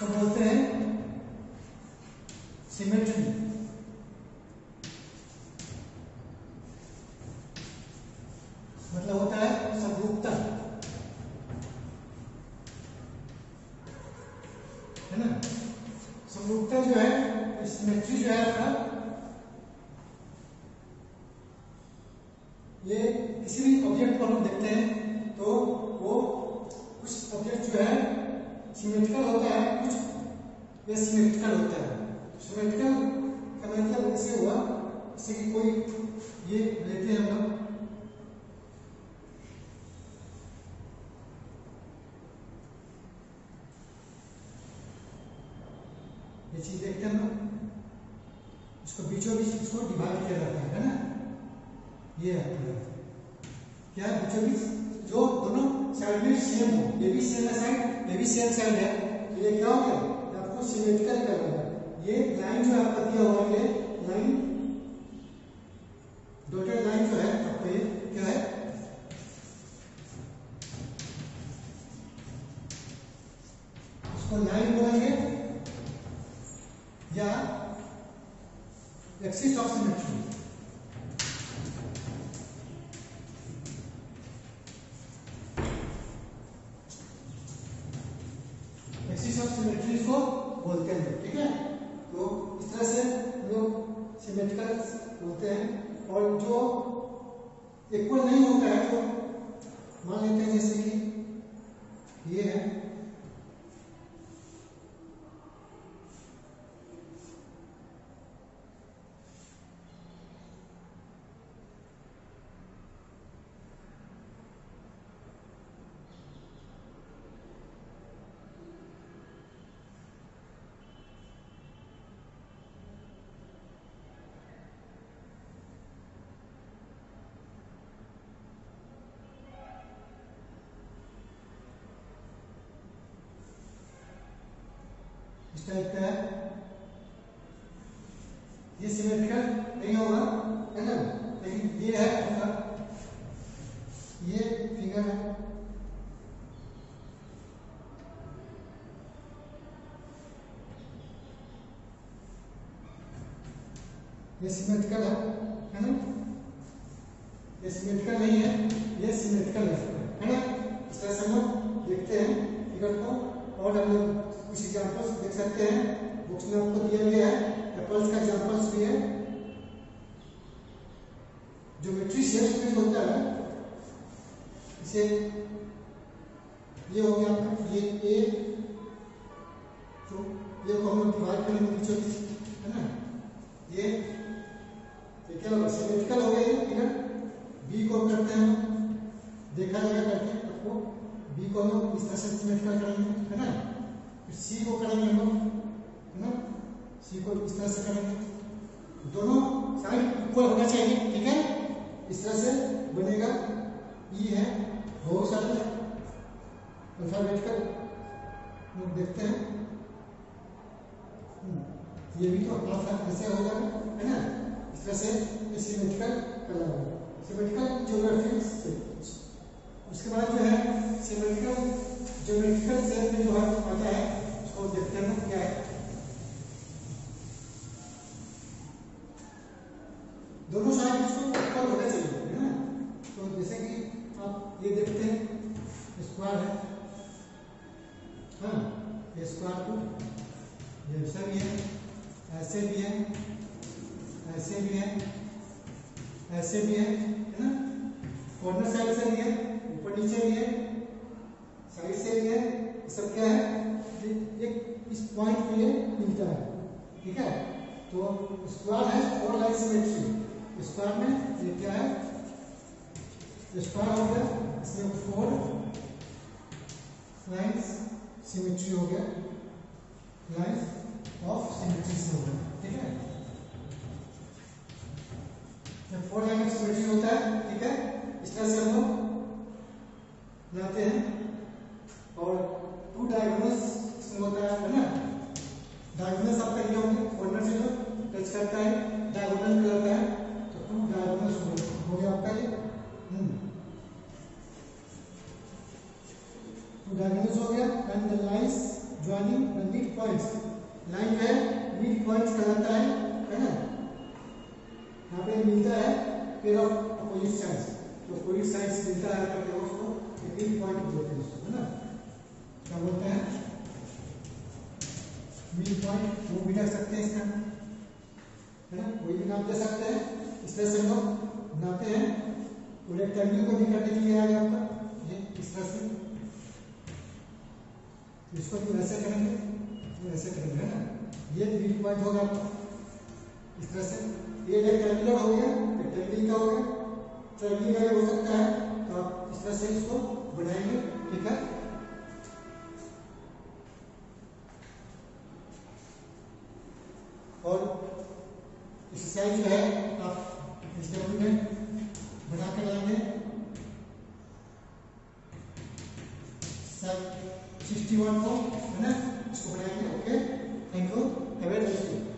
इसको बोलते हैं सिमेट्री मतलब होता है समरूपता। है ना? समरूपता जो है सिमेट्री जो है आपका ये किसी भी ऑब्जेक्ट को हम देखते हैं तो वो कुछ ऑब्जेक्ट जो है सिमेट्रिकल होता है। कुछ एसिमेट्रिकल होता है। सिमेट्रिकल का मतलब ऐसे हुआ, जैसे कि कोई ये लेते हैं हम ये चीज़ देखते हैं लोग। इसको बीचों बीच इसको डिवाइड किया जाता है ना? ये है क्या बीचों बीच? जो दोनों साइड में सेम हो। ये भी सेम है साइड ये भी सेम साइड है। तो ये क्या हो गया ये आपको सिमेट्रिकल कर रहा है ये लाइन जो आपका दिया हुआ है लाइन डॉटेड लाइन जो है आपको ये क्या है? इसको लाइन बोलेंगे, या एक्सिस ऑफ़ सिमेट्री लोग होते हैं और जो इक्वल नहीं होता है तो मान लेते हैं जैसे कि ये है इस टाइप का है ये सिमेट्रिकल नहीं होगा है ना लेकिन ये है आपका ये फिगर है ये सिमेट्रिकल है है ना ये सिमेट्रिकल नहीं है ये सिमेट्रिकल है है ना इस तरह देखते हैं फिगर को और हम लोग कुछ एग्जांपल्स देख सकते हैं। बुक्स में आपको दिया गया है। एप्पल्स का एग्जांपल्स भी है। ज्योमेट्री शेप्स में जो होता है इसे ये हो गया आपका ये ए तो ये को हम डिवाइड करेंगे बीचों बीच, है ना? ये ये क्या होगा? सिमेट्रिकल हो गया ये फिगर बी को करते हैं, देखा जाएगा करके आपको बी को हम इस तरह से सिमेट्रिकल करेंगे, है ना? फिर सी को करेंगे हम लोग है ना? सी को इस तरह से करेंगे। दोनों साइड इक्वल होना चाहिए ठीक है? इस तरह से बनेगा। ई है बहुत सारे अल्फाबेटिकल। लोग देखते हैं। हम्म, ये भी तो अल्फ़ा ऐसे हो होगा है ना? इस तरह से सिमेट्रिकल कलर होगा। ज्योग्राफी से उसके बाद जो है जो है आता है हैं क्या है। दोनों साइड इसको इक्वल होना चाहिए है ना? तो जैसे कि आप ये देखते हैं स्क्वायर है। हाँ ये स्क्वायर को ऐसा भी है, ऐसे भी है, ऐसे भी है, ऐसे भी है है ना? कॉर्नर साइड से भी है, ऊपर नीचे भी है साइड से भी है सब क्या है? एक इस पॉइंट पे मिलता है, ठीक है? तो स्क्वायर है फोर लाइन सिमेट्री स्क्वायर में ये क्या है? स्क्वायर हो गया, इसमें फोर लाइंस सिमेट्री हो गया लाइंस ऑफ़ सिमेट्री से हो गया, ठीक है? जब फोर लाइन सिमेट्री होता है, ठीक है? इस तरह से हम लोग सब कर लिया हमने कॉर्नर से जो टच करता है डायगोनल करता है तो टू डायगोनल हो गया आपका ये? हम्म। तो टू डायगोनल हो गया। And the lines joining the mid points line जो है मिड पॉइंट्स कहलाता है है ना? यहाँ पे मिलता है पेयर ऑफ़ अपोजिट साइड्स तो अपोजिट साइड्स मिलता है आपका पेयर ऑफ़ नाम दे सकते हैं? इस तरह से हम लोग बनाते हैं। तो रेक्टेंगल को भी के लिए आएगा आपका ये इस तरह से। इसको भी वैसे करेंगे। तो ऐसे करेंगे ना? ये मिड पॉइंट होगा आपका। इस तरह से। ये रेक्टेंगुलर हो गया रेक्टेंगल का हो गया। ट्रायंगुलर हो सकता है। तो आप इस तरह से इसको बनाएँगे, ठीक है? और एक्सरसाइज जो है, आप में बना कर लाएँगे सिक्सटी वन को, है ना? इसको बनाएँगे okay thank you have a day